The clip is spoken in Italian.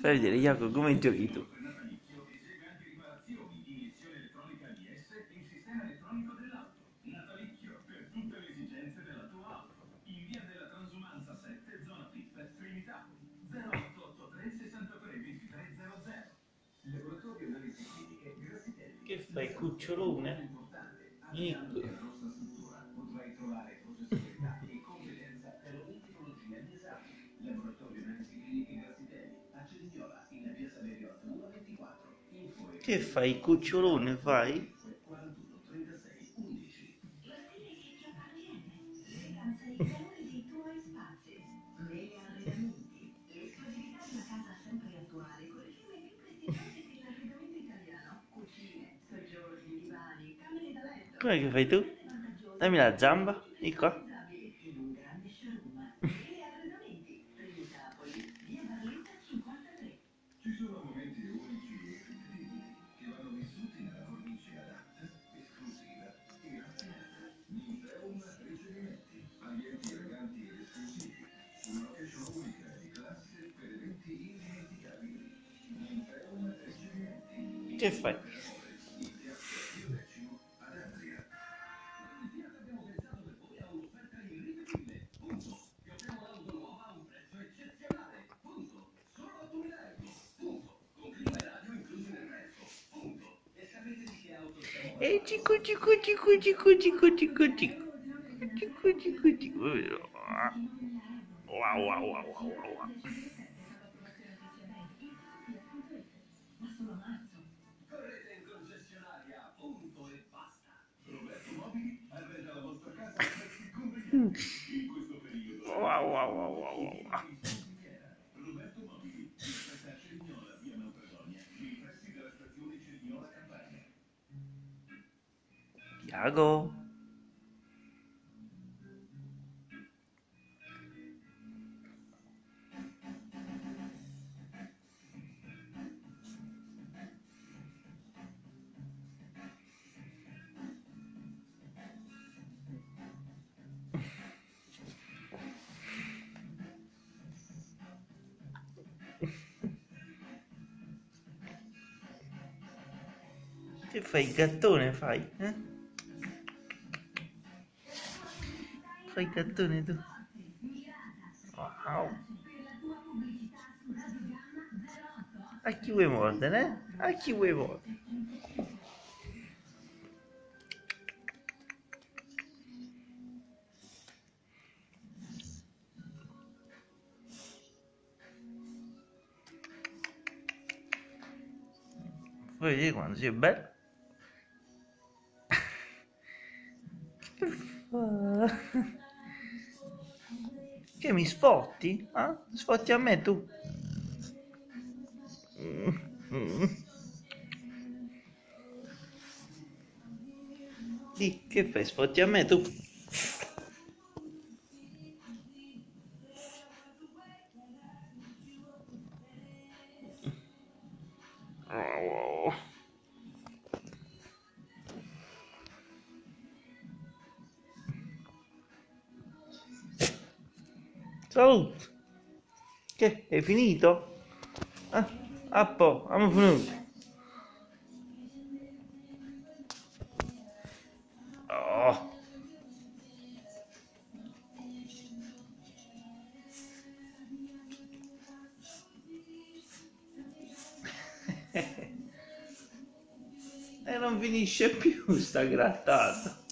Fai vedere, Iaco, come giochi tu. Che fai, cucciolone? Nicco. che fai, cucciolone, vai? Come che fai tu? Dammi la zamba, di qua. Che fai? E cico cico cico cico cico cico cico cico cico cico wow wow wow wow wow wow wow wow wow wow Tiago Che fai il gattone fai? Eh? Fai il gattone tu? Wow. A chi vuoi mordere? Eh? A chi vuoi mordere? Vuoi vedere quando sei bello? Che mi sfotti? Eh? Sfotti a me tu? Di, che fai? Sfotti a me tu? Oh. Salute! Che? È finito? Ah, a po', abbiamo finito. Oh. e non finisce più sta grattata.